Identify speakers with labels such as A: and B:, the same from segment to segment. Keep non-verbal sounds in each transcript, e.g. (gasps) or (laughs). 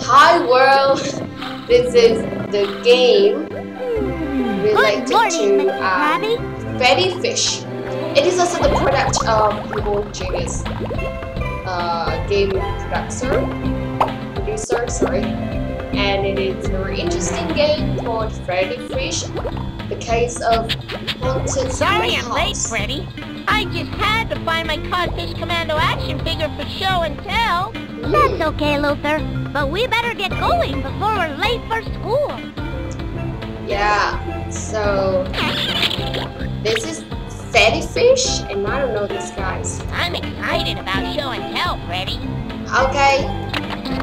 A: Hi world. This is the game related
B: Good morning,
A: to uh, Fatty Fish. It is also the product of Google Genius uh, game producer, producer, sorry. And it is a very interesting game called Freddi Fish. The case of haunted
C: Sorry I'm late. Freddi. I just had to find my Codfish Commando action figure for show and tell.
B: That's okay, Luther. But we better get going before we're late for school.
A: Yeah. So this is Fatty Fish, and I don't know these guys.
C: I'm excited about show and tell, Freddi.
A: Okay,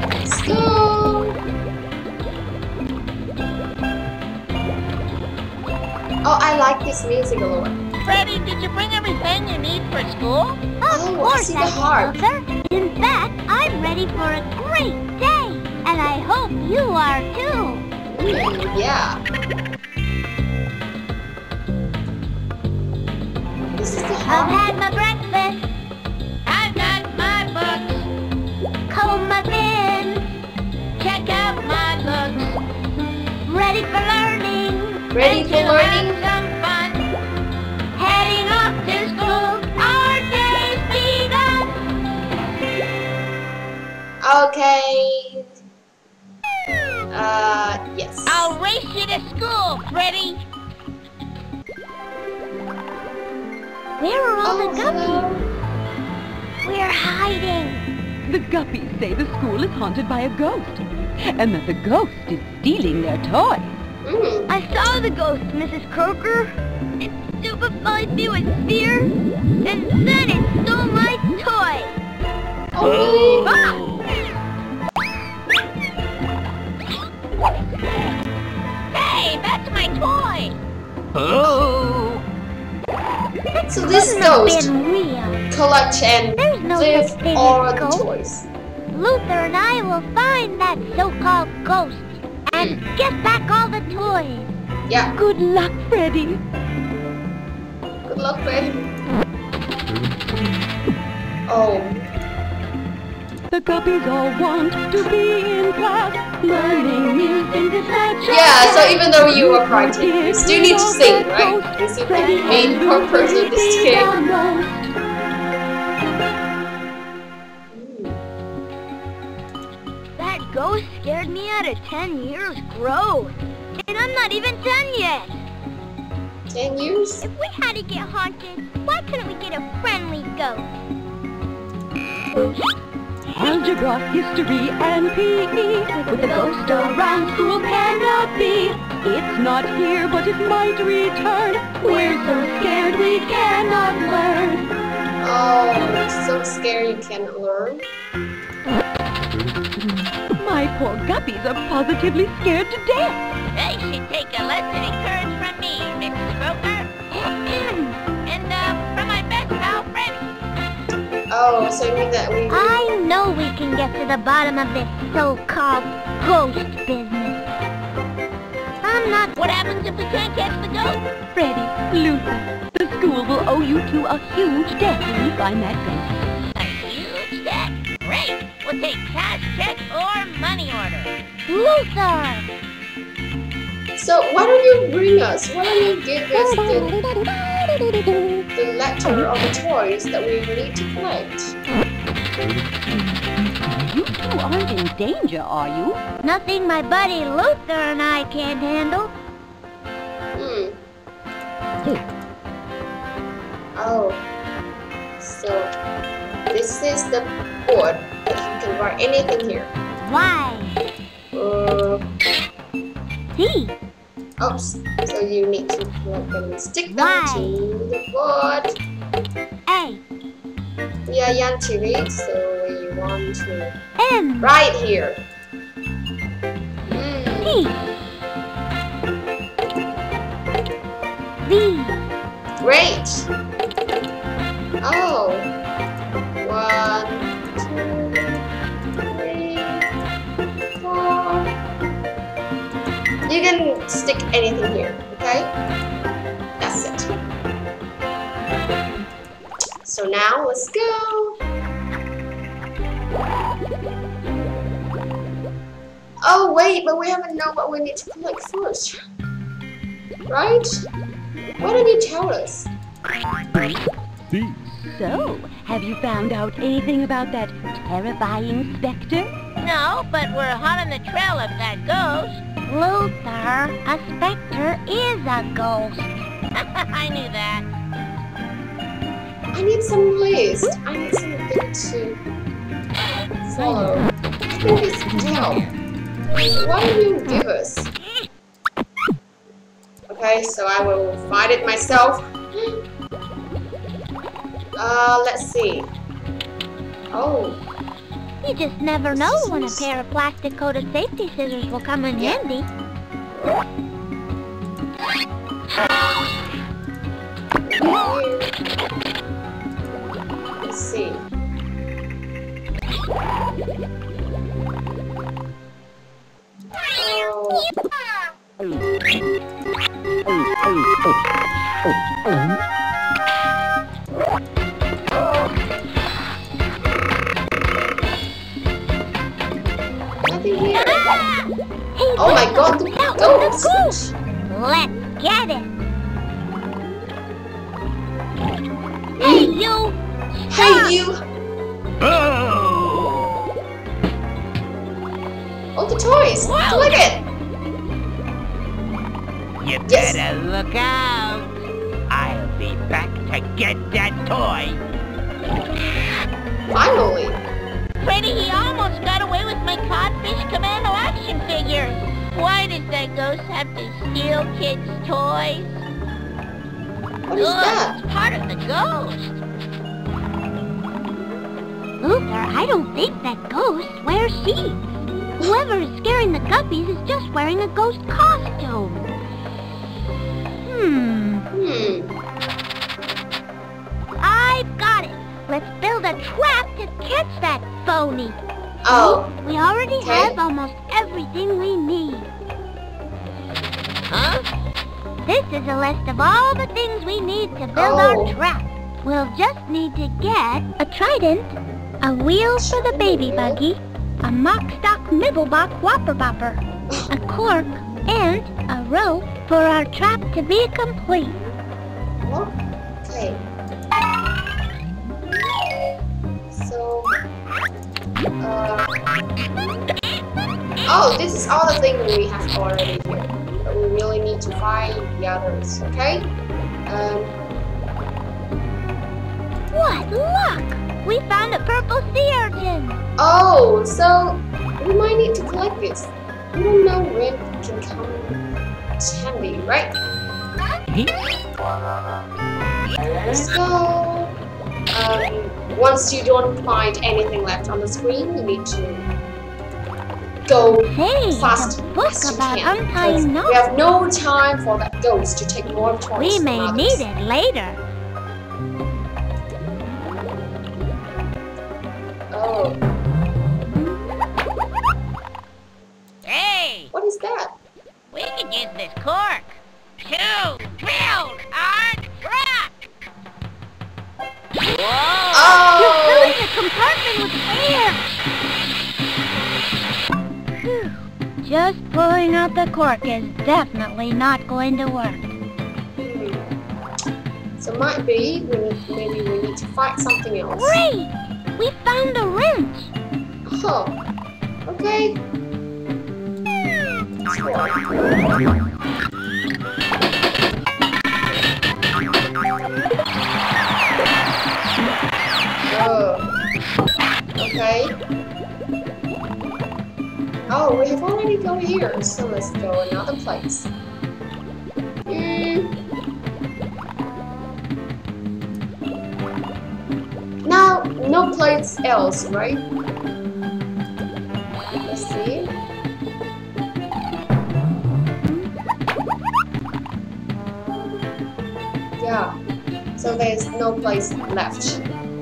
A: let's go. Oh, I like this music a lot.
C: Freddi, did you bring everything you need for school?
B: Of
A: Oh,
B: course
A: see
B: I
A: the heart.
B: did, Luther. In fact, I'm ready for a great day. And I hope you are too.
A: Mm, yeah. This is the
B: I've had my breakfast,
C: I've got my books.
B: comb my fins,
C: Check out my books.
B: ready for learning.
A: Ready
C: to
A: learning?
C: Have some fun.
B: Heading off to school, our day's begun.
A: Okay. Uh, yes.
C: I'll race you to school, Freddi.
B: Where are all
A: Oh,
B: the guppies?
A: hello.
B: We're hiding.
D: The guppies say the school is haunted by a ghost, and that the ghost is stealing their toys.
A: Mm.
B: I saw the ghost, Mrs. Croaker. It stupefied me with fear, and then it stole my toy.
A: Oh.
B: Ah!
C: Hey, that's my toy.
D: Oh!
A: So this ghost
B: been real.
A: collect and
B: There's no
A: live all the toys.
B: Luther and I will find that so-called ghost and get back all the toys.
A: Yeah.
D: Good luck, Freddi.
A: Good luck, babe. (laughs) Oh,
D: The guppies all want to be in class. Learning is this
A: yeah. So even though you are frightened, you still need to sing, right? This is the main purpose of this game.
B: That ghost scared me out of 10 years growth. And I'm not even 10 yet.
A: Ten years?
B: If we had to get haunted, why couldn't we get a friendly ghost?
D: Algebra, history, and PE. With a ghost around, school cannot be. It's not here, but it might return. We're so scared we cannot learn.
A: Oh, so scared you can't learn.
D: My poor guppies are positively scared to death.
C: They should take a lesson in courage from me, Mrs. Croaker. (gasps) and uh, from my best pal, Freddi.
A: Oh, so you mean that we?
B: I know we can get to the bottom of this so-called ghost business. I'm not...
C: What happens if we can't catch the ghost?
D: Freddi, Luther, the school will owe you two a huge debt when you find that ghost.
C: A huge debt. Great. We'll take cash, check, or money order.
B: Luther!
A: So why don't you bring us? Why don't you give us the, the letter of the toys that we need to collect?
D: You two aren't in danger, are you?
B: Nothing my buddy Luther and I can't handle.
A: Hmm. Oh. So this is the board. Can write anything here.
B: Why?
A: Uh, oops. So you need to plug them and stick them
B: Why?
A: to the board.
B: A.
A: We are young read, so we want to
B: M.
A: write here.
B: P. V.
A: Great. Oh. One, You can stick anything here, okay? That's it. So now let's go. Oh wait, but we haven't know what we need to collect first. Right? Why don't you tell us?
D: So, have you found out anything about that terrifying specter?
C: No, but we're hot on the trail of that ghost.
B: Luther, a specter is a ghost. (laughs)
C: I knew that.
A: I need some list. I need something to follow. I think it's help. What do you give us? Okay, so I will find it myself. Uh, let's see. Oh,
B: You just never know when a pair of plastic-coated safety scissors will come in handy.
A: let's see. Oh, nothing here. Ah!
B: Hey,
A: Oh my god, the
B: That was a
A: ghost!
B: Let's get it. Hey, you!
A: Hey, you!
E: Oh!
A: All the toys!
C: Wow.
A: Look at it!
F: You
A: Yes.
F: better look out. I'll be back to get that toy.
A: Finally!
C: Freddi, he almost got away with my Codfish Commando action figures. Why does that ghost have to steal kids' toys?
A: What is
C: Ugh,
A: that?
C: It's part of the ghost.
B: Luther, I don't think that ghost wears sheets. Whoever is scaring the guppies is just wearing a ghost costume. Hmm,
A: Hmm.
B: I've got it. Let's build a trap to catch that phony.
A: Oh,
B: We already
A: Okay.
B: have almost everything we need.
C: Huh?
B: This is a list of all the things we need to build
A: Oh.
B: our trap. We'll just need to get a trident, a wheel for the baby buggy, a mock stock Nibblebop Whopper Bopper, a cork, and a rope for our trap to be complete.
A: okay. Uh, oh, this is all the things we have already here. But we really need to find the others, okay? Um,
B: What luck! We found a purple sea urchin.
A: oh, so we might need to collect this. We don't know when it can come handy, right? Let's go. Um, once you don't find anything left on the screen, you need to go
B: Hey,
A: fast as you can. because. We have no time for that ghost to take more toys.
B: We may need it later.
A: Oh,
C: Hey,
A: what is that?
C: we can use this cork to build our trap. Whoa!
B: Compartment with air! Phew. Just pulling out the cork is definitely not going to work.
A: hmm. so might be we need, maybe we need to find something else.
B: Great! We found a wrench!
A: Oh, okay. Sure. Okay. Oh, we have already go here, so let's go another place. Hmm. Now, no place else, right? Let's see. Yeah, so there's no place left.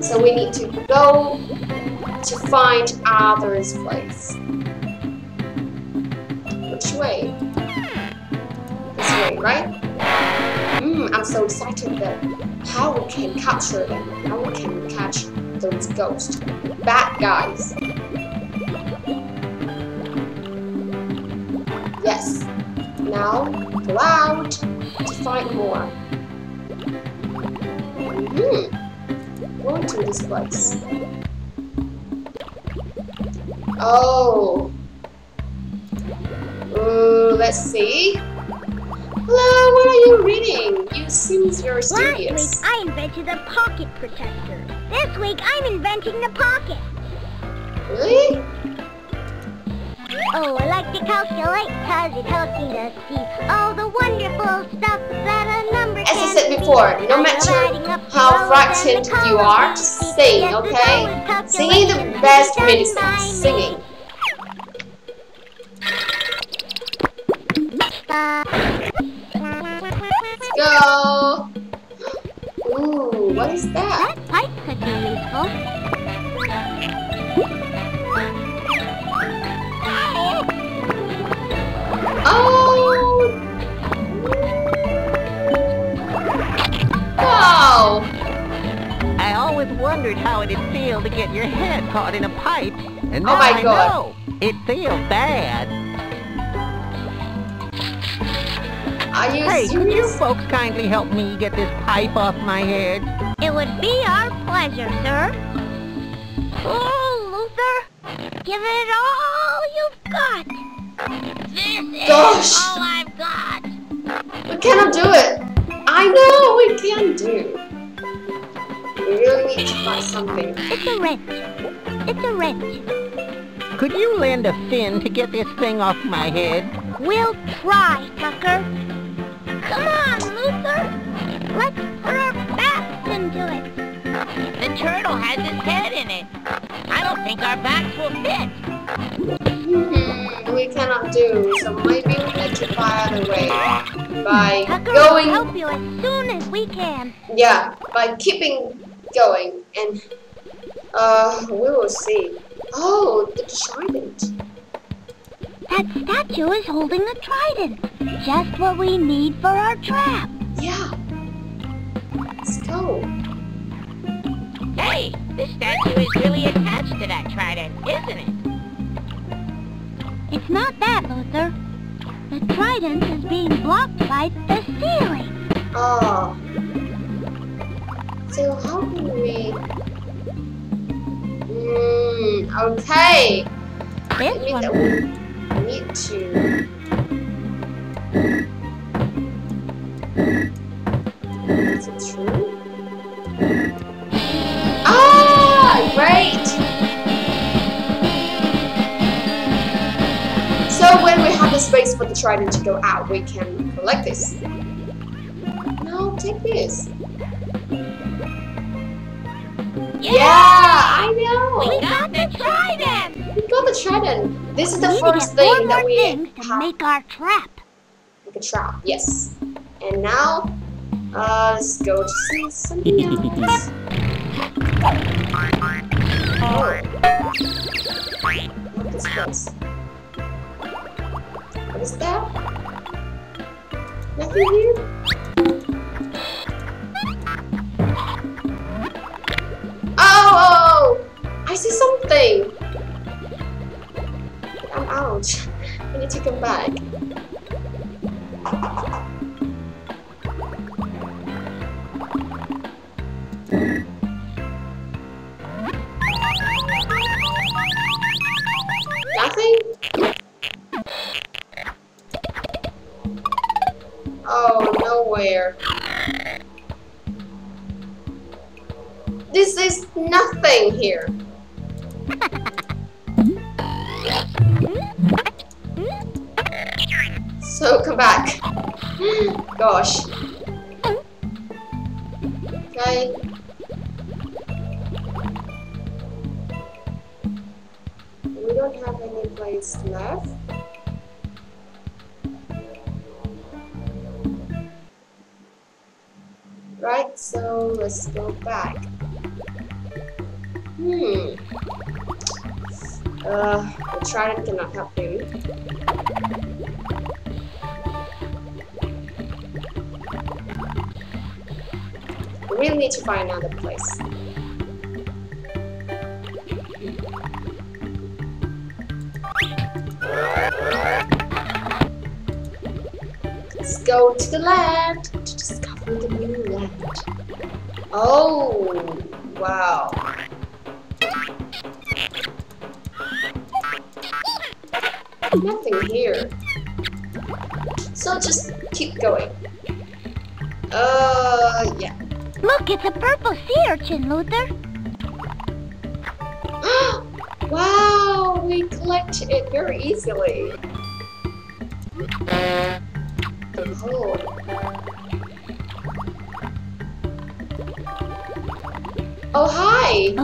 A: So we need to go to find Arthur's place. Which way? This way, right? Mm, I'm so excited that how we can capture them, how we can catch those ghosts, bad guys. Yes. Now go out to find more. Hmm. Going to this place. Oh. Uh, let's see. Hello, what are you reading? You seem very
B: Last week. I invented a pocket protector. This week I'm inventing the pocket.
A: Really?
B: Oh, I like to calculate cause it helps me to see all the wonderful stuff that a number
A: As I said before, no matter how frightened you are, just sing, okay? Singing the best medicine. Singing. Let's go. Ooh, what is that?
B: that pipe could be useful.
A: Wow!
F: I always wondered how it'd feel to get your head caught in a pipe, and now
A: Oh my
F: I
A: God.
F: know. It feels bad.
A: Are you
F: Hey, could you folks kindly help me get this pipe off my head?
B: It would be our pleasure, sir. Oh, Luther, give it all you've got.
C: This
A: Gosh.
C: is all I've got.
A: We cannot do it. I know we can do. We really need to buy something.
B: It's a wrench. It's a wrench.
F: Could you lend a fin to get this thing off my head?
B: We'll try, Tucker. Come on, Luther. Let's put our backs into it.
C: The turtle has his head in it. I don't think our backs will fit.
A: Mm-hmm. We cannot do, so maybe we need to find other way. By
B: Tucker will
A: going,
B: help you as soon as we can.
A: yeah, by keeping going, and uh, we will see. Oh, the trident.
B: That statue is holding a trident. Just what we need for our trap.
A: Yeah. Let's go.
C: Hey, this statue is really attached to that trident, isn't it?
B: It's not that, Luther. The trident is being blocked by the ceiling.
A: Oh. So how can we? Hmm. Okay.
B: This one.
A: we need to. Is it true? Ah, great! So when we have the space for the trident to go out, we can collect this. No, take this. Yeah, I know.
C: We got the trident!
A: We got the trident. This is the first thing that we
B: things to
A: have.
B: make our trap.
A: Like a trap, yes. And now, uh, let's go to see something (laughs) else. Oh. What is this? Is that? Nothing here? Oh, oh! I see something! I'm out. I need to come back. Nowhere. This is nothing here. So come back. (gasps) Gosh. Okay. We don't have any place left. Right, so let's go back. Hmm. Uh, the trident cannot help him. We really need to find another place. Let's go to the land to discover the land. Oh, wow. Nothing here. So just keep going. Uh, yeah.
B: Look, it's a purple sea urchin, Luther. (gasps)
A: wow, we collect it very easily.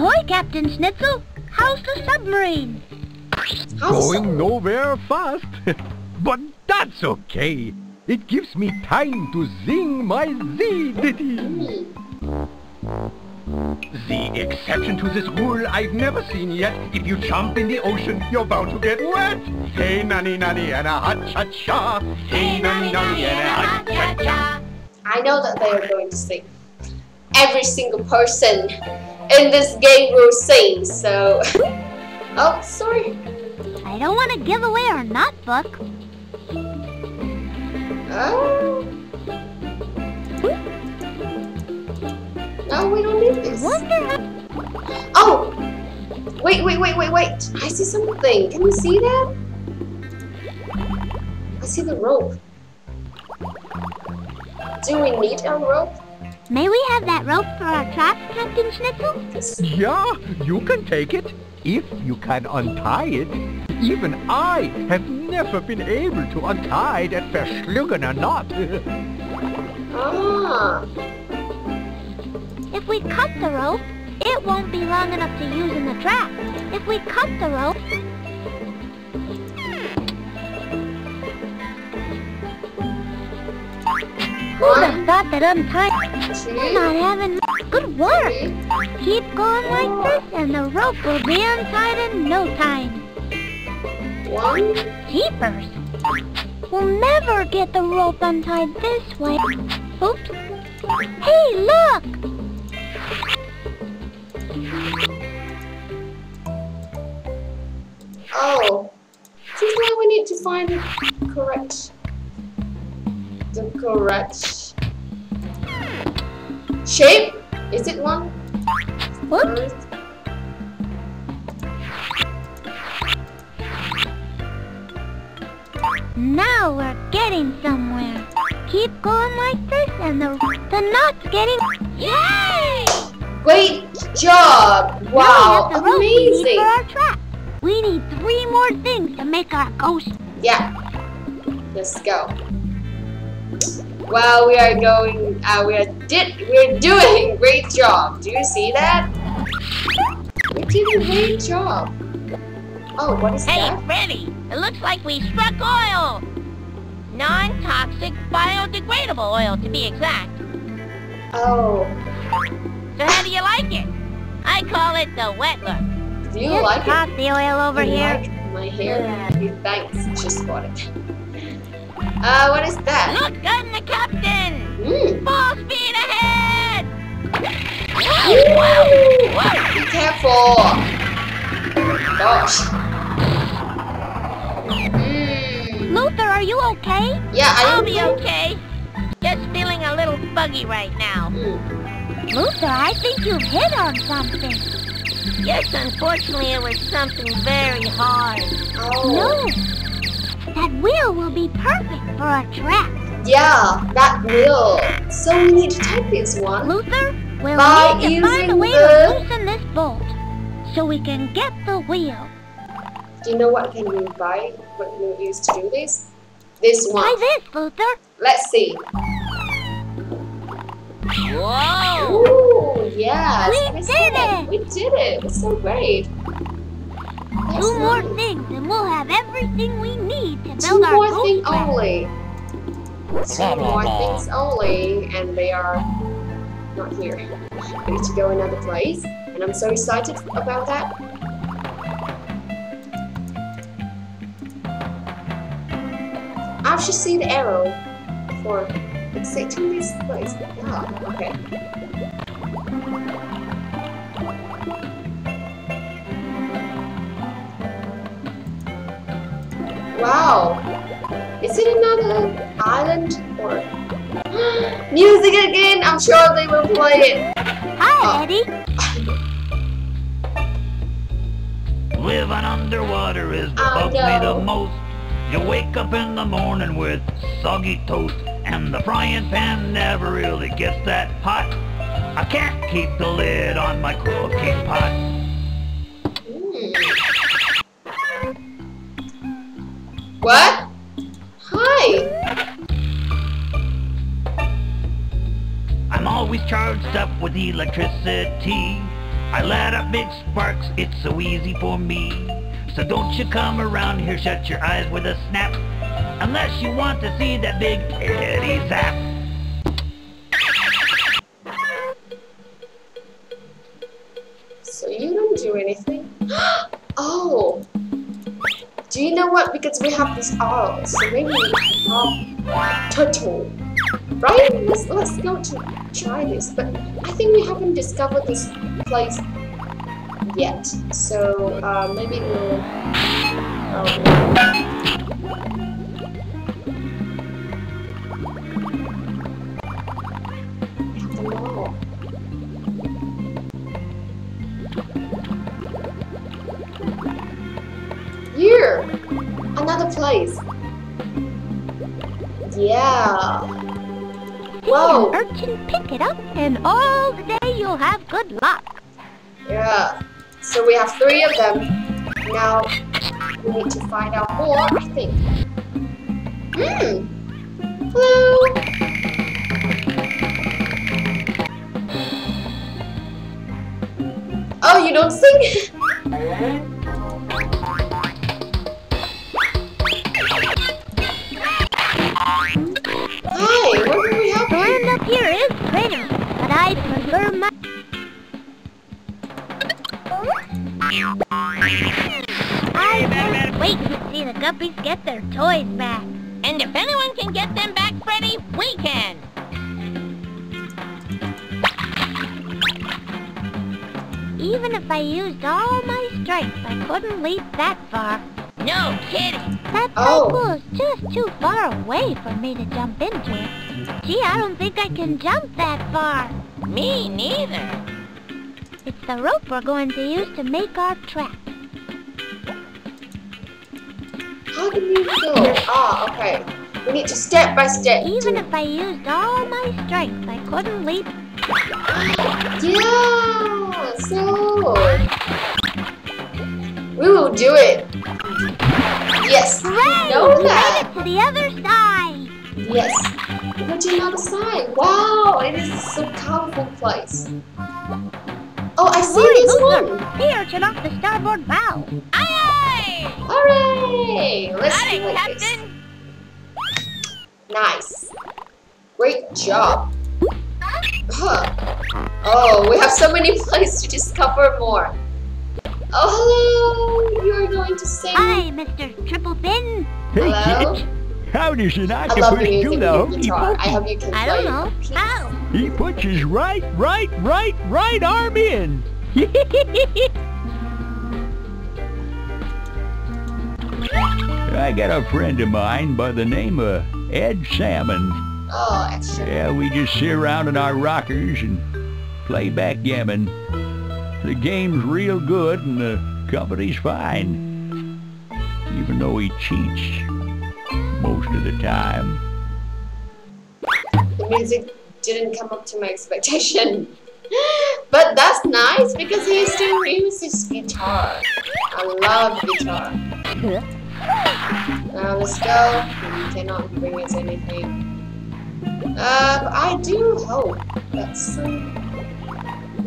B: Ahoy, Captain Schnitzel. How's the submarine?
A: How's
E: Going nowhere fast. (laughs) but that's okay. It gives me time to sing my Z ditty. The exception to this rule I've never seen yet. If you jump in the ocean, you're bound to get wet. Hey nanny nanny and a hot cha cha. Hey nanny nanny and a hot cha cha.
A: I know that they are going to sing. Every single person in this game we'll sing, so... (laughs) oh, sorry.
B: I don't want to give away our notebook.
A: Oh. No, we don't need this. Oh! Wait, wait, wait, wait, wait. I see something. Can you see that? I see the rope. Do we need a rope?
B: May we have that rope for our trap, Captain Schnitzel?
E: Yeah, you can take it. If you can untie it. Even I have never been able to untie that verschlungene knot.
A: Ah.
B: If we cut the rope, it won't be long enough to use in the trap. If we cut the rope... Who'd have thought that.
A: Two,
B: Not having... Good work! Keep going like this and the rope will be untied in no time.
A: one.
B: Jeepers! We'll never get the rope untied this way. Oops. Hey, look!
A: Oh. So now we need to find the correct... The correct... Shape? Is it one?
B: Whoops.
A: Earth?
B: Now we're getting somewhere. Keep going like this and the, the knot's getting... Yay!
A: Great job! Wow,
B: now we have the rope we need for
A: amazing!
B: our trap. We need three more things to make our ghost.
A: Yeah. Let's go. Wow, we are going. Uh, we are did. We're doing great job. Do you see that? We're doing a great job. Oh, what is
C: Hey,
A: that?
C: Hey, Freddi, it looks like we struck oil. Non-toxic biodegradable oil, to be exact.
A: Oh,
C: So how do you like it? I call it the wet look.
A: do you
B: Just
A: like
B: toss
A: it?
B: the oil over
A: You
B: here.
A: like my hair? Okay, Thanks. Just bought it. Uh, what is that?
C: Look, gun the captain!
A: Mm.
C: Full speed ahead!
A: Woo!
C: Whoa, whoa.
A: Be careful! Gosh. Mm.
B: Luther, are you okay?
A: Yeah, I
C: I'll be okay. Just feeling a little buggy right now.
A: Mm.
B: Luther, I think you've hit on something.
C: Yes, unfortunately it was something very hard.
A: Oh.
B: No. That wheel will be perfect for a trap.
A: Yeah, that will. So we need to take this one.
B: Luther, we'll
A: By
B: need to find a way
A: the-
B: to loosen this bolt so we can get the wheel.
A: Do you know what can we buy? What can we use to do this? This
B: Try
A: one.
B: this, Luther.
A: Let's see.
C: Whoa!
A: Ooh, yes.
B: We
A: we
B: did it.
A: We did it. It's so great. That's
B: Two more things and we'll have everything we need to build
A: Two
B: our
A: more things only. Two more things only, and they are not here. We need to go another place, and I'm so excited about that. I should see the arrow for exiting this place. Yeah, okay. Wow. Is it another island or (gasps) music again? I'm sure they will play it.
B: Hi,
A: Oh.
B: Eddie. (laughs)
G: Living underwater is what
A: I
G: bugs me the most. You wake up in the morning with soggy toast, and the frying pan never really gets that hot. I can't keep the lid on my cooking pot.
A: What? Hi.
G: I'm always charged up with electricity. I let up big sparks, it's so easy for me. So don't you come around here, shut your eyes with a snap. Unless you want to see that big Eddie zap.
A: We have this owl, so maybe we have turtle. Right? Let's let's go to try this. But I think we haven't discovered this place yet. So uh, maybe we'll. Um, place. Yeah. Whoa.
B: urchin pick it up, and all day you'll have good luck.
A: Yeah. So we have three of them. Now we need to find out more, I think. Hmm. Hello. Oh, you don't sing? (laughs)
B: here is pretty, but I prefer my... I can't wait to see the guppies get their toys back.
C: And if anyone can get them back, Freddi, we can.
B: Even if I used all my strength, I couldn't leap that far.
C: No kidding.
B: That
A: Oh.
B: pool is just too far away for me to jump into it. Gee, I don't think I can jump that far.
C: Me neither.
B: It's the rope we're going to use to make our trap.
A: How can we go? Ah, okay. We need to step by step.
B: Even
A: do-
B: if I used all my strength, I couldn't leap.
A: Yeah, so we will do it. Yes, we
B: Hooray!
A: know
B: we made it to the other side.
A: Yes, we go to another side. Wow, it is so colorful place. Oh, I see
B: Hurry,
A: this
B: Hoover!
A: one.
B: Here urchin off the starboard bow.
C: Aye, aye!
A: Hooray! Let's
C: Got
A: do
C: it,
A: it.
C: Captain.
A: Nice. Great job. Huh. Oh, we have so many (laughs) places to discover more. Oh, hello! You're going to sing.
B: Hi, Mr. Triplefin.
E: Hey,
A: Hello?
E: kids. How does an octopus do
A: of
E: the
A: your
E: hokey
A: guitar. I hope you can
B: I don't know. How?
E: He puts his right, right, right, right arm in. (laughs) I got a friend of mine by the name of Ed Salmon.
A: Oh, extra.
E: Yeah, we just sit around in our rockers and play backgammon. The game's real good and the company's fine. Even though he cheats most of the time.
A: The music didn't come up to my expectation. (laughs) But that's nice because he still uses guitar. I love guitar. Now let's go. He cannot bring us anything. Uh, I do hope that some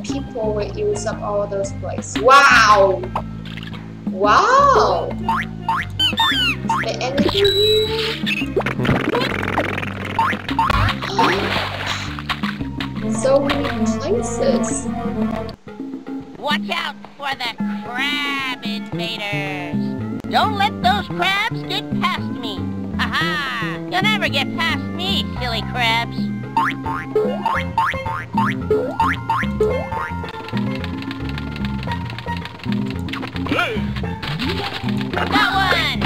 A: people will use up all those places. Wow! Wow! There anything here? so many places.
C: Watch out for the crab invaders. Don't let those crabs get past me. Ha-ha! You'll never get past me, silly crabs. Got one!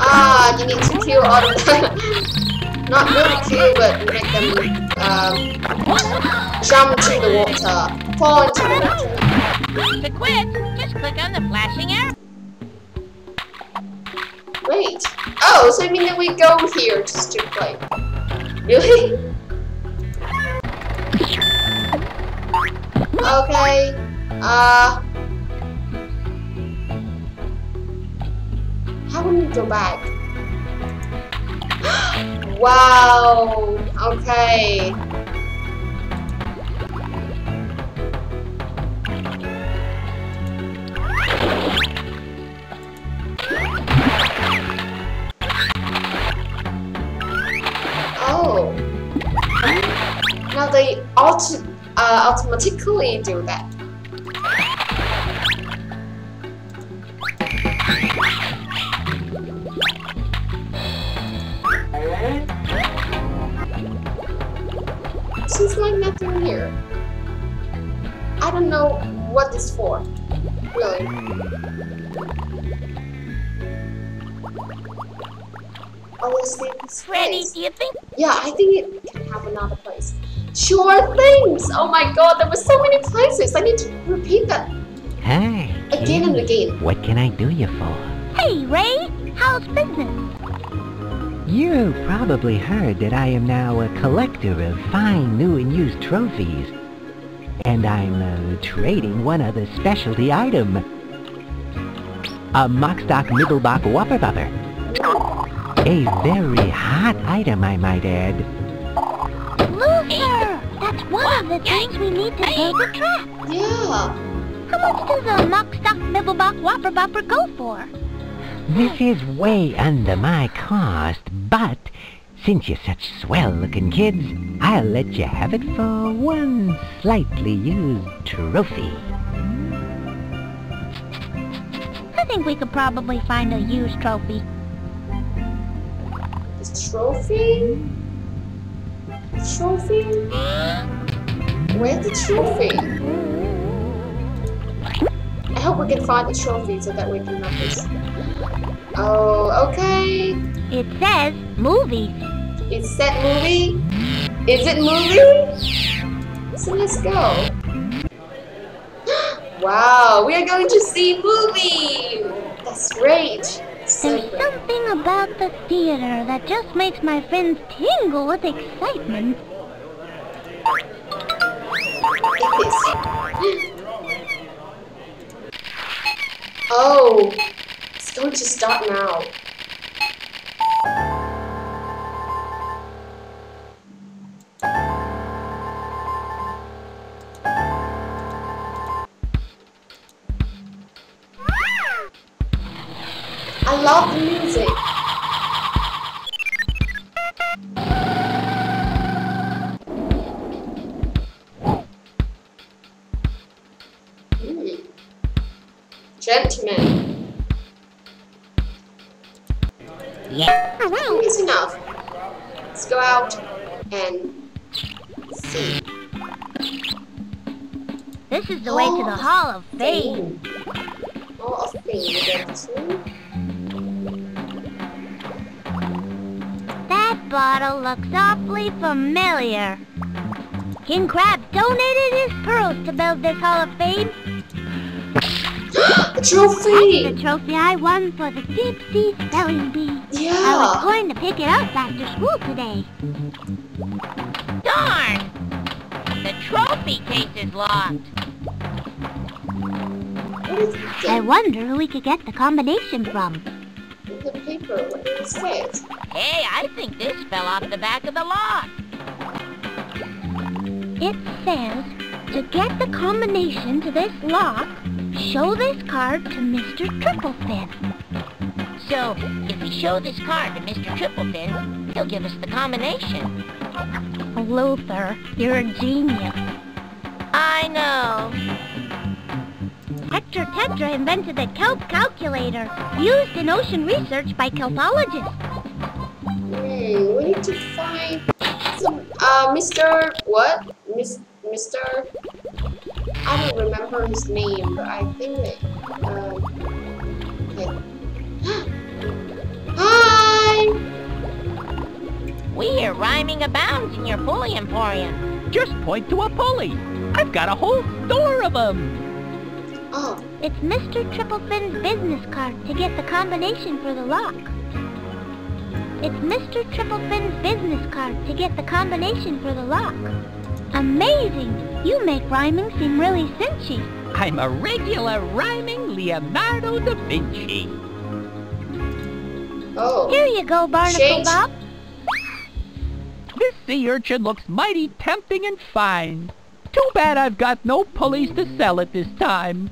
A: Ah, you need to kill all of them. (laughs) Not really kill, but make them um, jump to the water, fall into the water.
C: To quit, just click on the flashing arrow.
A: Wait. Oh, so you mean that we go here just to play? Really? (laughs) Okay. Uh. Back? (gasps) wow. Okay. Oh. Now they auto uh, automatically do that. Seems like nothing here. I don't know what this for. Really. Oh, let's leave this
C: Freddi,
A: place.
C: do you think
A: Yeah, I think it can have another place. Sure things! Oh my god, there were so many places. I need to repeat that
F: Hey.
A: again and again.
F: What can I do you for?
B: Hey, Ray, how's business?
F: You probably heard that I am now a collector of fine new and used trophies. And I'm uh, trading one other specialty item. A Mockstock Nibblebop Whopper Bopper. A very hot item, I might add.
B: Luther! That's one of the things we need to build a trap.
A: Yeah.
B: How much does a Mockstock Nibblebop Whopper Bopper go for?
F: This is way under my cost, but since you're such swell-looking kids, I'll let you have it for one slightly used trophy.
B: I think we could probably find a used trophy.
A: This trophy? Trophy? Where's the trophy? I hope we can find the trophy so that we can have this. Oh, okay.
B: It says movie.
A: It said movie? Is it movie? So let's go. (gasps) wow, we are going to see movie! That's great. So
B: There's something about the theater that just makes my friends tingle with excitement.
A: This. (gasps) Oh, going to start now.
B: King Crab donated his pearls to build this Hall of Fame.
A: The (gasps)
B: The
A: trophy!
B: trophy I won for the deep sea spelling bee. Yeah. I was going to pick it up after school today.
C: Darn! The trophy case is locked.
B: I wonder who we could get the combination from.
A: the paper? What does it?
C: Hey, I think this fell off the back of the lock.
B: It says, to get the combination to this lock, show this card to Mr. Triplefin.
C: So, if we show this card to Mr. Triplefin, he'll give us the combination.
B: Luther, you're a genius.
C: I know.
B: Hector Tetra invented the kelp calculator, used in ocean research by kelpologists.
A: Hmm, we need to find some, uh, Mr. What? Miss, Mr. I don't remember his name, but I think that, um, okay. (gasps) Hi!
C: rhyming abounds in your pulley emporium.
F: Just point to a pulley. I've got a whole store of them.
A: Oh,
B: It's Mr. Triplefin's business card to get the combination for the lock. It's Mr. Triplefin's business card to get the combination for the lock. Amazing! You make rhyming seem really cinchy.
F: I'm a regular rhyming Leonardo da Vinci.
A: oh.
B: Here you go, Barnacle
A: Change.
B: Bob.
F: This sea urchin looks mighty tempting and fine. Too bad I've got no pulleys to sell it this time.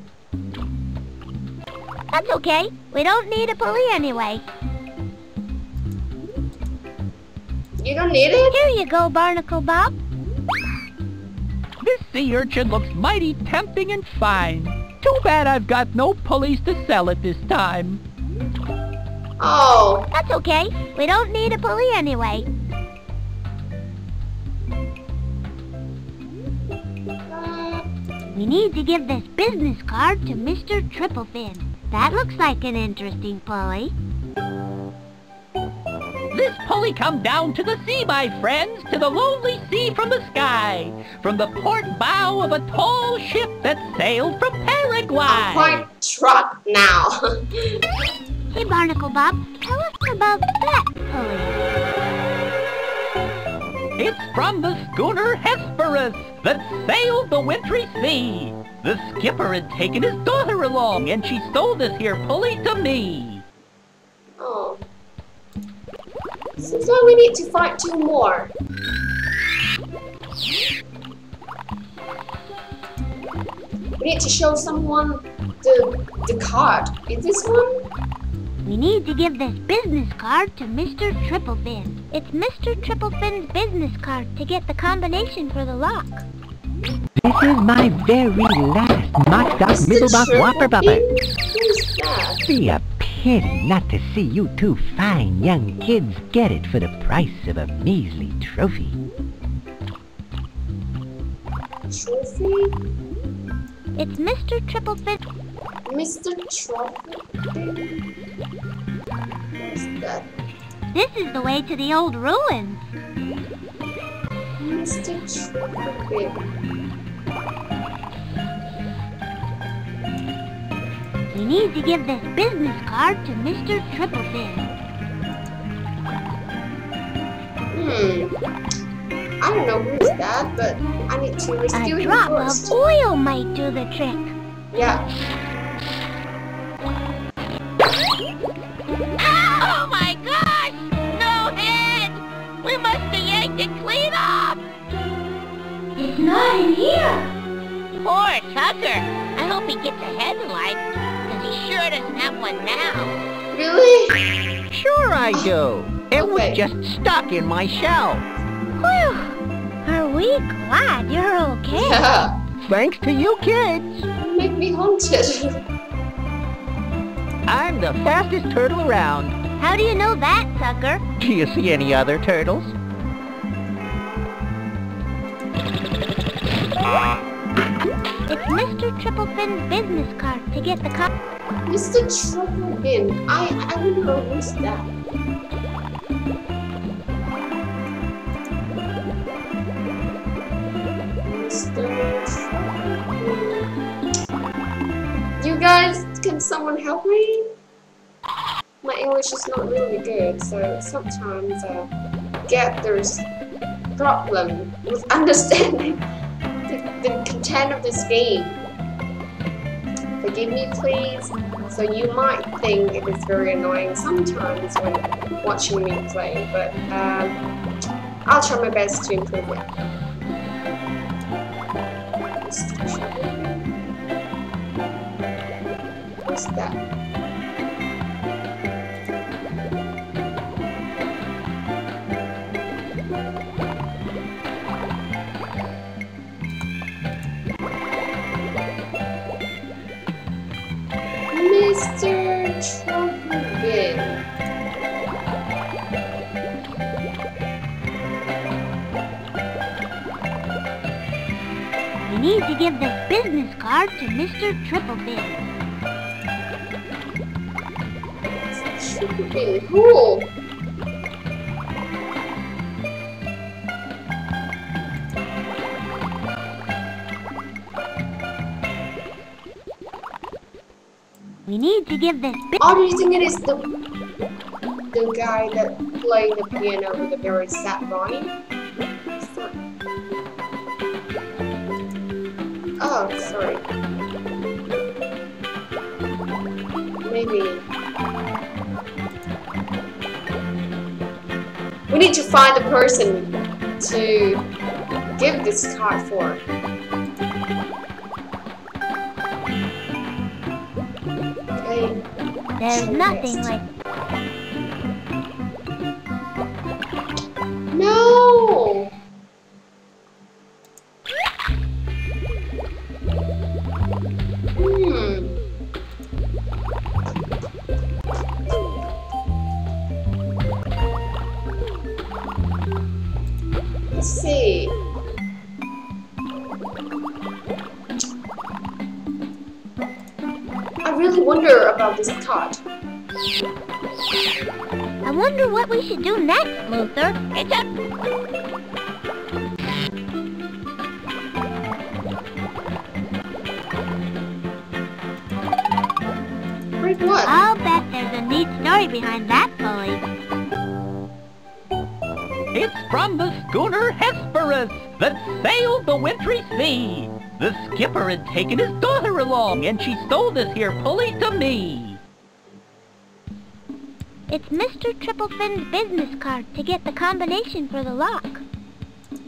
B: That's okay. We don't need a pulley anyway.
A: You don't need it?
B: Here you go, Barnacle Bob.
F: This sea urchin looks mighty tempting and fine. Too bad I've got no pulleys to sell it this time.
A: Oh,
B: That's okay. We don't need a pulley anyway. We need to give this business card to Mr. Triplefin. That looks like an interesting pulley.
F: This pulley come down to the sea, my friends, to the lonely sea from the sky, from the port bow of a tall ship that sailed from Paraguay.
A: I'm quite struck now. (laughs)
B: Hey, Barnacle Bob, tell us about that pulley.
F: It's from the schooner Hesperus that sailed the wintry sea. The skipper had taken his daughter along, and she sold this here pulley to me.
A: oh. Seems like we need to find two more. We need to show someone the the card. Is this one?
B: We need to give this business card to Mr. Triplefin. It's Mr. Triplefin's business card to get the combination for the lock.
F: This is my very last Mock Doc
A: Mr.
F: Middlebach Whopper Bubber.
A: Who's that?
F: Be a pity not to see you two fine young kids get it for the price of a measly trophy.
A: Trophy?
B: It's Mr. Triplefin.
A: Mr. Trophy? Who's that?
B: This is the way to the old ruins.
A: Mr. Trophy.
B: We need to give this business card to Mr. Triplefin.
A: Hmm. I don't know who's that, but I need to rescue
B: A
A: him
B: drop of oil might do the trick.
A: Yeah.
C: Oh my gosh! No head! We must have yanked clean off!
B: It's not in here.
C: Poor Tucker. I hope he gets a head in life, because he sure doesn't have one now.
A: Really?
F: Sure I do. It
A: Okay.
F: was just stuck in my shell.
B: Whew. Are we glad you're okay? (laughs)
A: Yeah.
F: Thanks to you kids.
A: Make me haunted.
F: I'm the fastest turtle around.
B: How do you know that, Tucker?
F: Do you see any other turtles?
B: It's Mr. Triplefin's business card to get the cop.
A: Mr. Trouble Bin. I I don't know who's that. Mr. You guys, can someone help me? My English is not really good, so sometimes I get there's problem with (laughs) understanding the, the content of this game. Forgive me, please. So you might think it is very annoying sometimes when watching me play, but um, I'll try my best to improve it. What's that?
B: to give this business card to Mr. Triplefin.
A: Really cool.
B: We need to give this.
A: All you think it is the the guy that played the piano with a very sad voice. Oh, sorry. Maybe. We need to find the person to give this card for. Okay.
B: There's nothing like...
A: really wonder about this card.
B: I wonder what we should do next, Luther.
C: It's up.
A: Wait, what?
B: I'll bet there's a neat story behind that pulley.
H: It's from the schooner Hesperus that sailed the wintry sea. The skipper had taken his daughter along, and she stole this here pulley to me.
B: It's Mr. Triplefin's business card to get the combination for the lock.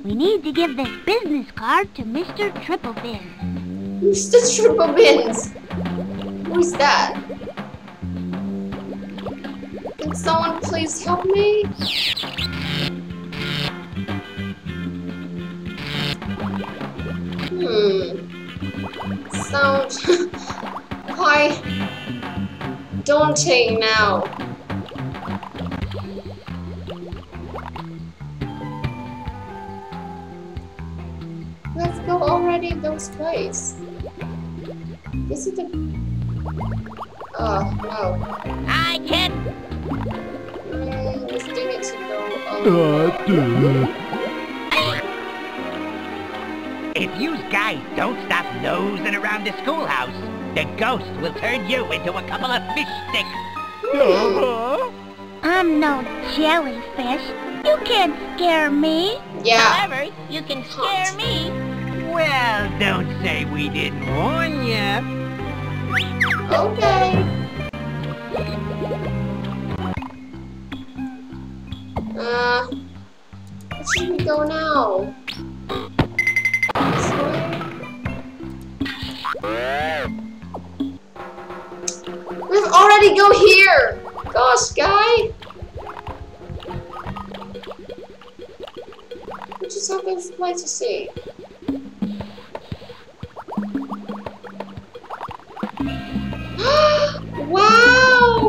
B: We need to give this business card to Mr. Triplefin.
A: Who's the triple bins? Who's that? Can someone please help me? Hmm. Sound (laughs) quite daunting now. Let's go already those place. This is the... Oh, no.
C: I can.
A: Mm, we still need to go...
G: If you guys don't stop nosing around the schoolhouse, the ghost will turn you into a couple of fish sticks.
H: Uh-huh.
B: I'm no jellyfish. You can't scare me.
A: yeah.
C: However, you can scare me.
G: Well, don't say we didn't warn you.
A: Okay. Uh, where should we go now? We've already go here. Gosh, guy. Just have this place to see. (gasps) wow!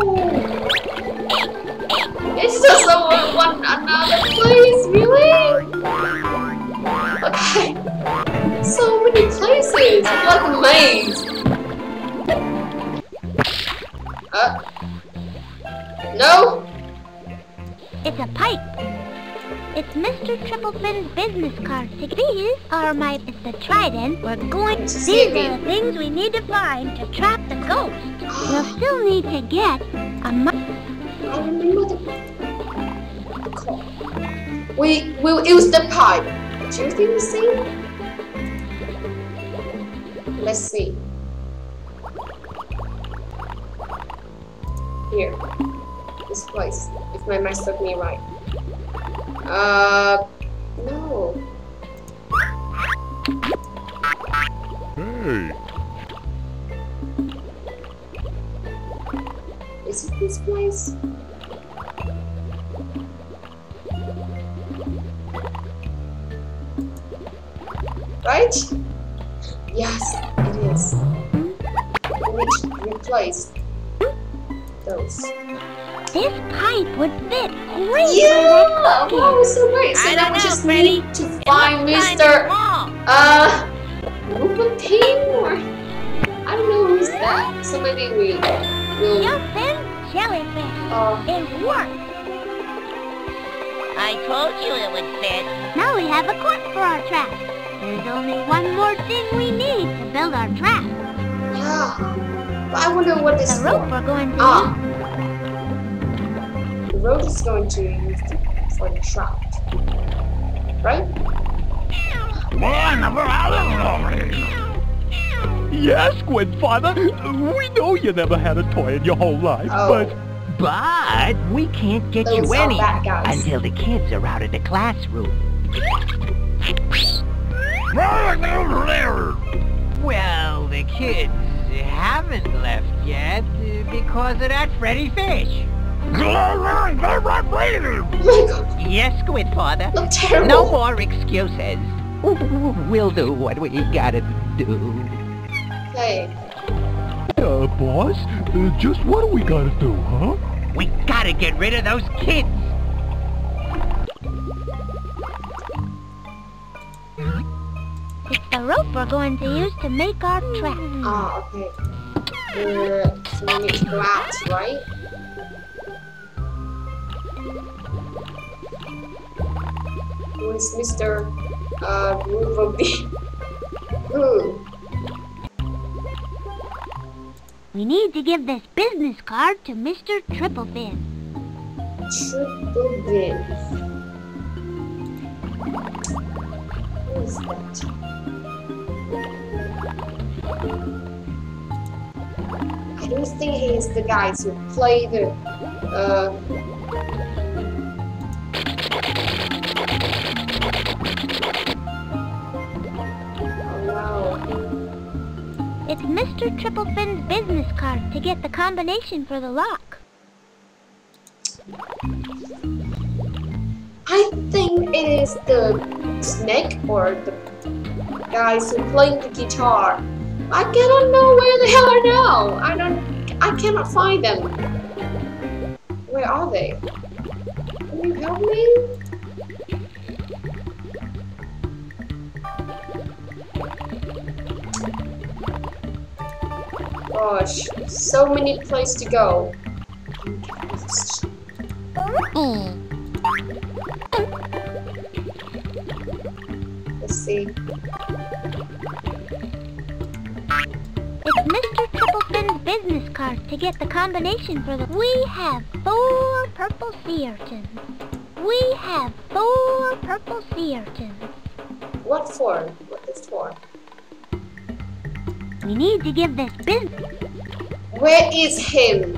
A: It's just a one another place, really? Okay. So many places, like a maze. Uh. No?
B: It's a pipe. It's Mr. Triplefin's business card. These are my... It's the trident. We're going... These are the things we need to find to trap the ghost. We'll still need to get a...
A: I remember the. We will use the pipe. Do you think the same? Let's see. Here, this place. If my mind serves me right. Uh, no.
E: Hey,
A: Is it this place? Right? Yes, it is. Which replace those.
B: This pipe would fit great
A: Yeah!
B: for that cookie.
A: Wow, so great. So
C: I
A: now we just
C: Freddi.
A: need to
C: It
A: find Mr. Uh, Rupert or I don't know who's that. So maybe we will.
B: Jumping jellyfish.
A: Uh,
B: It worked.
C: I told you it would fit.
B: Now we have a cork for our trap. There's only one more thing we need to build our trap.
A: yeah. But I wonder what this
B: The
A: is
B: rope
A: for.
B: we're going to
A: Ah.
B: use.
A: The road is going to use for the trap. Right?
H: Yes, Squidfather. We know you never had a toy in your whole life,
A: Oh.
H: but
F: But we can't get
A: Those
F: you any
A: bad
F: until the kids are out of the classroom. Well, the kids haven't left yet because of that Freddi Fish.
A: My god,
F: Yes, Squidfather.
A: look terrible.
F: No more excuses. We'll do what we gotta do.
A: Okay.
E: Uh, boss, uh, just what do we gotta do, huh?
F: We gotta get rid of those kids.
B: It's the rope we're going to use to make our trap.
A: Ah, okay. Uh, so we need to go out, right? Who is Mr. Uh? (laughs) Who?
B: We need to give this business card to Mr. Triplefin.
A: Triple bin. Who is that? I don't think he is the guys who play the uh Oh.
B: It's Mr. Triple Triplefin's business card to get the combination for the lock.
A: I think it is the snake or the guys who playing the guitar. I cannot know where they are now. I don't. I cannot find them. Where are they? Can you help me? Gosh, so many places to go. Let's see.
B: It's Mr. Triplefin's business card to get the combination for the... We have four purple sea urchins. We have four purple sea urchins.
A: What for? What is for?
B: We need to give this business...
A: Where is him?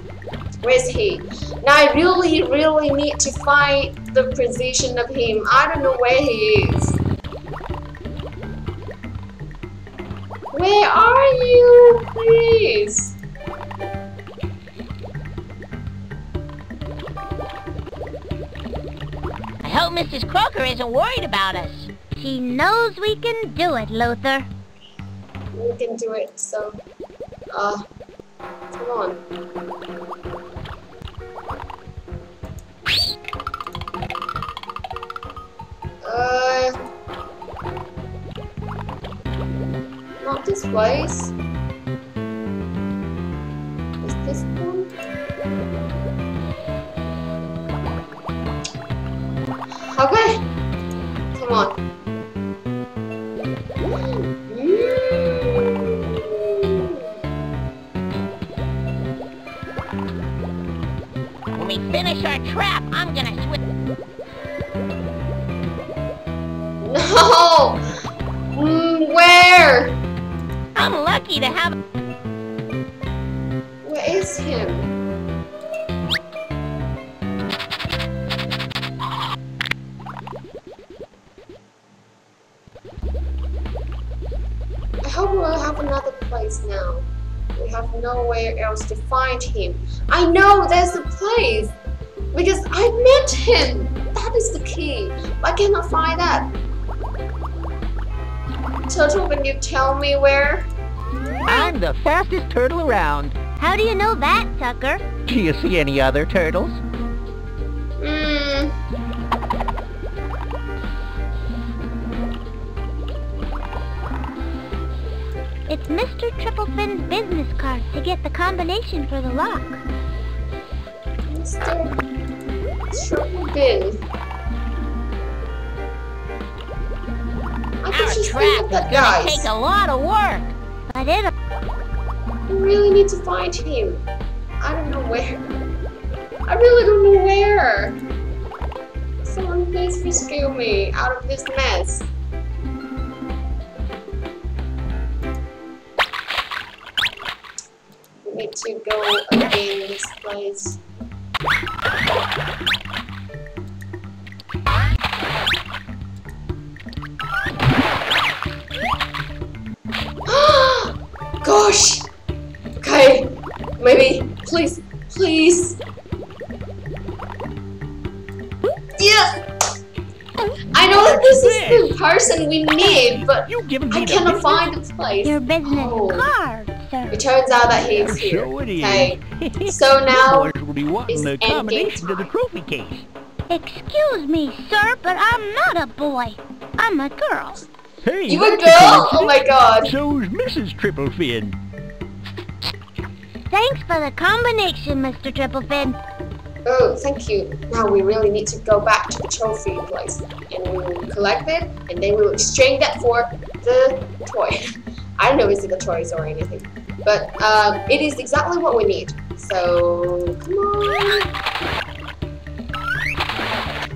A: Where's he? Now I really, really need to find the position of him. I don't know where he is. Where are you? Please.
C: I hope Mrs. Croaker isn't worried about us.
B: She knows we can do it, Luther.
A: We can do it. So, uh, come on. Uh, not this place. Is this one? Okay. Come on.
C: When we finish our trap, I'm gonna to have.
A: Where is him? I hope we'll have another place now. We have nowhere else to find him. I know there's a place! Because I met him! That is the key. I cannot find that. Turtle, can you tell me where?
F: I'm the fastest turtle around.
B: How do you know that, Tucker?
F: Do you see any other turtles?
A: Hmm.
B: It's Mr. Triplefin's business card to get the combination for the lock.
A: Mr. Triple I
C: Our
A: can just think
C: trap
A: of
C: is
A: that
C: gonna take a lot of work.
A: I really need to find him. I don't know where. I really don't know where. Someone please rescue me out of this mess. We need to go again this place. Gosh! Okay, maybe, please, please. Yeah! I know that this is the person we need, but
H: You giving me
A: I
H: the
A: cannot
H: business?
A: find the place.
B: Your business
A: Oh.
B: card, sir.
A: It turns out that he is here.
H: So it is.
A: Okay, (laughs) so now
H: Boys will be wanting
A: it's
H: the
A: endgame
H: combination to the
A: time.
H: trophy case.
B: Excuse me, sir, but I'm not a boy. I'm a girl.
H: Hey,
A: you a
H: that's
A: girl? Oh my god.
H: So's Mrs. Triplefin.
B: Thanks for the combination, Mr. Triplefin.
A: Oh, thank you. Now we really need to go back to the trophy place and we will collect it and then we will exchange that for the toy. (laughs) I don't know if it's a toys or anything, but um, it is exactly what we need. So come on,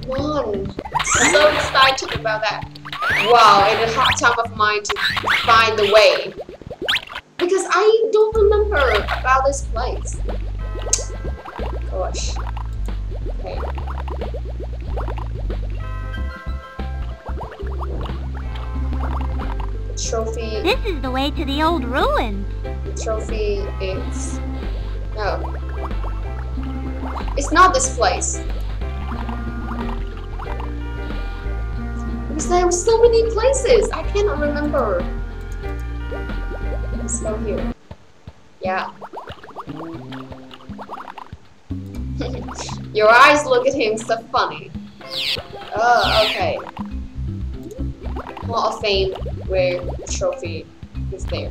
A: come on! So excited about that. Wow, in a hard time of mine to find the way because I don't remember about this place. Gosh. Okay. Trophy,
B: This is the way to the old ruins.
A: trophy is no. It's not this place. Because there were so many places. I cannot remember. Let's go here. Yeah. (laughs) Your eyes look at him so funny. Oh, okay. Hall of Fame where the trophy is there.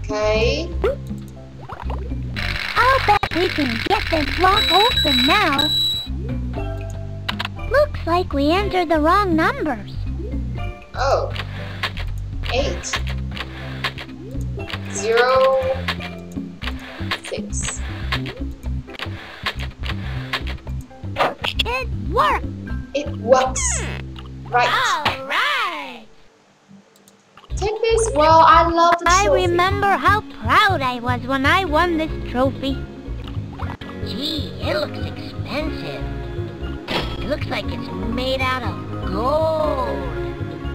A: Okay.
B: I'll bet we can get this lock open now. Looks like we entered the wrong numbers.
A: Oh. Eight. Zero. Six.
B: It worked.
A: It works. Hmm. Right.
C: All right.
A: Take this. Well, I love the
B: I
A: trophy.
B: remember how proud I was when I won this trophy.
C: Gee, it looks expensive. Looks like it's made out of gold.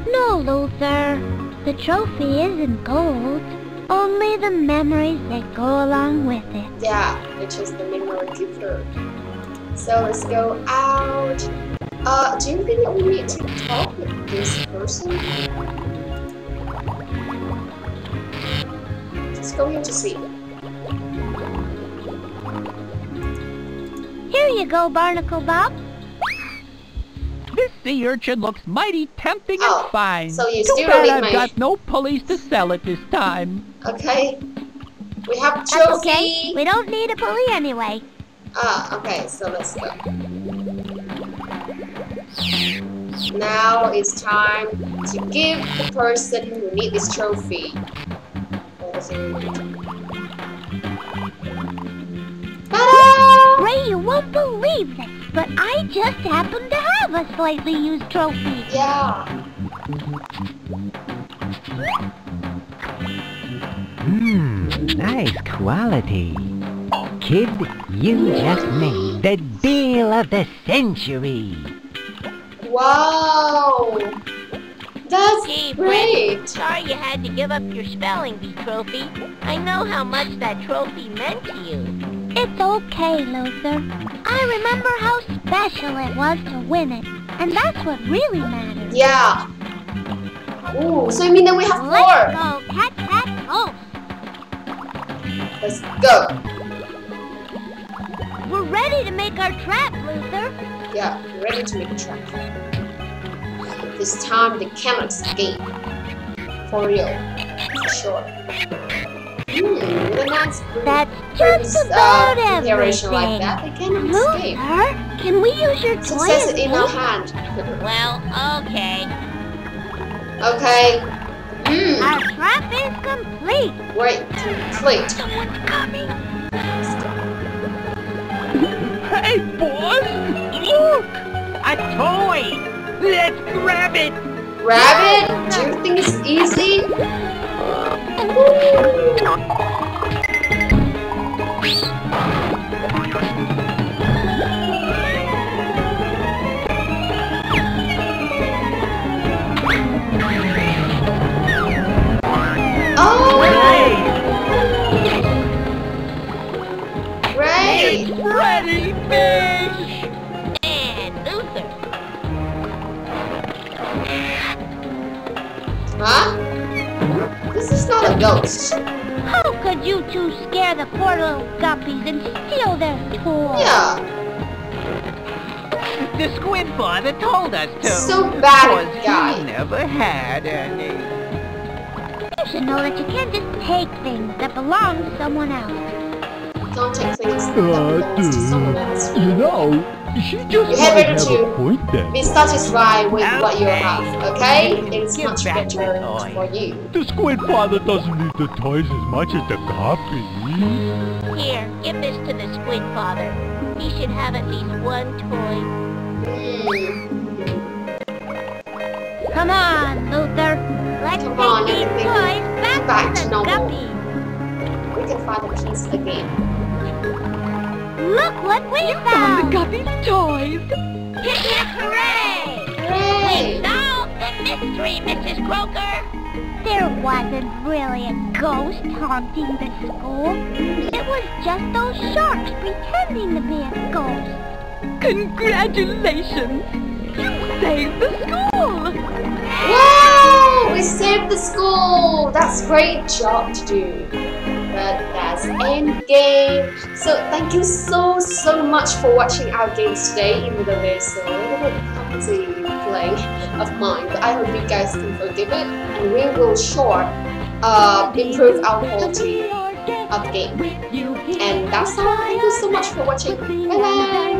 B: No, Luther. The trophy isn't gold. Only the memories that go along with it.
A: Yeah, which is the memory keeper. So let's go out. Uh, do you think that we need to talk with this person? Just go here to see.
B: Here you go, Barnacle Bob.
H: This sea urchin looks mighty tempting
A: Oh,
H: and fine.
A: so you
H: Too
A: still
H: bad
A: need
H: I've
A: my-
H: got no pulleys to sell it this time.
A: Okay. We have
B: That's
A: trophy.
B: okay. We don't need a pulley anyway.
A: Ah, okay, so let's go. Now it's time to give the person who needs this trophy. Ta-da!
B: Ray, you won't believe this, but I just happen to have a slightly used trophy.
A: Yeah.
F: Mmm, nice quality. Kid, you just made the deal of the century.
A: Wow. That's
C: Gee,
A: great.
C: Brett, sorry you had to give up your spelling bee trophy. I know how much that trophy meant to you.
B: It's okay, Luther. I remember how special it was to win it, and that's what really matters.
A: Yeah. Ooh, so you mean that we have
B: Let's
A: four?
B: go, cat, cat, oh.
A: Let's go.
B: We're ready to make our trap, Luther.
A: Yeah, we're ready to make a trap. This time they cannot escape. For real. For sure. Hmm, with a nice
B: That's
A: purpose,
B: just about
A: uh, preparation like
B: everything.
A: that, they cannot escape.
B: Can we use your toy
A: Success in our
B: bait?
A: hand.
C: Well, okay.
A: okay. Hmm.
B: Our trap is complete.
A: Wait, complete.
B: Someone's coming.
H: Hey, boss! Look! A toy! Let's grab it!
A: Rabbit, do you think it's easy? Tocou. Is not a ghost.
B: How could you two scare the poor little guppies and steal their toys?
A: Yeah,
H: The Squid Father told us to.
A: So bad,
H: Because
A: guy.
H: he never had any.
B: You should know that you can't just take things that belong to someone else.
A: don't take things that belongs to someone else.
E: You know, she just
A: You had
E: might
A: better
E: have
A: to-
E: a point there.
A: Be satisfied with what you have, okay? It's
H: Give
A: much better for you.
E: The Squid Father doesn't need the toys as much as the copies.
C: Here, give this to the Squid Father. He should have at least one toy.
A: Hmm.
B: Come on, Luther. Let's
A: Come
B: take
A: on,
B: these toys back,
A: Back
B: to
A: to
B: the
A: normal.
B: guppies.
A: We can find the keys again.
B: Look what we
D: Found
B: found.
D: the Guppy's toys.
C: Hooray!
A: Hooray!
C: Solved the mystery, Mrs. Croaker!
B: There wasn't really a ghost haunting the school. It was just those sharks pretending to be a ghost.
D: Congratulations! You saved the school!
A: Wow! We saved the school! That's great job to do. But that's end game. So thank you so so much for watching our games today, even though there's a little bit clumsy play of mine. But I hope you guys can forgive it, and we will sure uh, improve our quality of game. And that's all. Thank you so much for watching. Bye bye.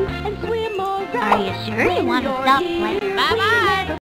B: Are you sure you want to stop playing?
C: Bye-bye!